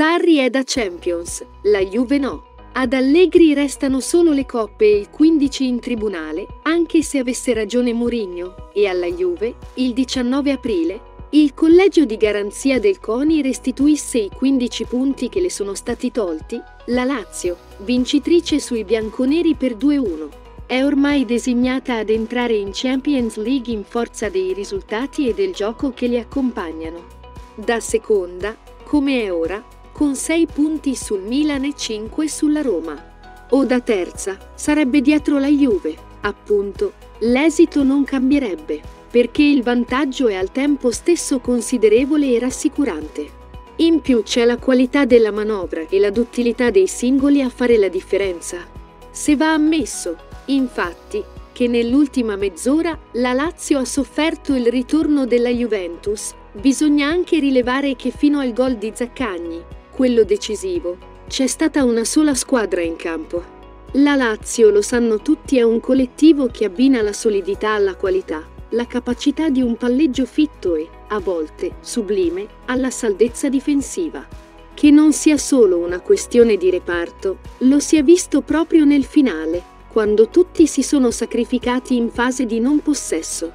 Sarri è da Champions, la Juve no. Ad Allegri restano solo le coppe e il 15 in tribunale, anche se avesse ragione Mourinho, e alla Juve, il 19 aprile, il collegio di garanzia del CONI restituisse i 15 punti che le sono stati tolti, la Lazio, vincitrice sui bianconeri per 2-1. È ormai designata ad entrare in Champions League in forza dei risultati e del gioco che li accompagnano. Da seconda, come è ora, con 6 punti sul Milan e 5 sulla Roma. O da terza sarebbe dietro la Juve, appunto. L'esito non cambierebbe, perché il vantaggio è al tempo stesso considerevole e rassicurante. In più c'è la qualità della manovra e la duttilità dei singoli a fare la differenza. Se va ammesso, infatti, che nell'ultima mezz'ora la Lazio ha sofferto il ritorno della Juventus, bisogna anche rilevare che fino al gol di Zaccagni, quello decisivo, c'è stata una sola squadra in campo. La Lazio, lo sanno tutti, è un collettivo che abbina la solidità alla qualità, la capacità di un palleggio fitto e, a volte, sublime, alla saldezza difensiva. Che non sia solo una questione di reparto, lo si è visto proprio nel finale, quando tutti si sono sacrificati in fase di non possesso.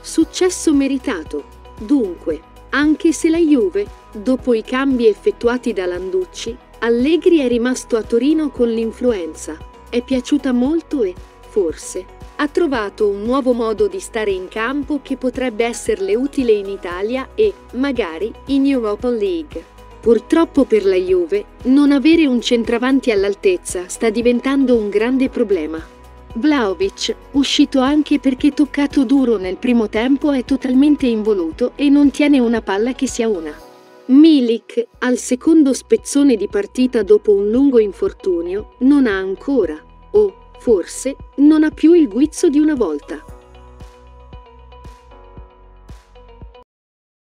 Successo meritato, dunque, anche se la Juve, dopo i cambi effettuati da Landucci, Allegri è rimasto a Torino con l'influenza, è piaciuta molto e, forse, ha trovato un nuovo modo di stare in campo che potrebbe esserle utile in Italia e, magari, in Europa League. Purtroppo per la Juve, non avere un centravanti all'altezza sta diventando un grande problema. Vlaovic, uscito anche perché toccato duro nel primo tempo, è totalmente involuto e non tiene una palla che sia una. Milik, al secondo spezzone di partita dopo un lungo infortunio, non ha ancora, o forse non ha più il guizzo di una volta.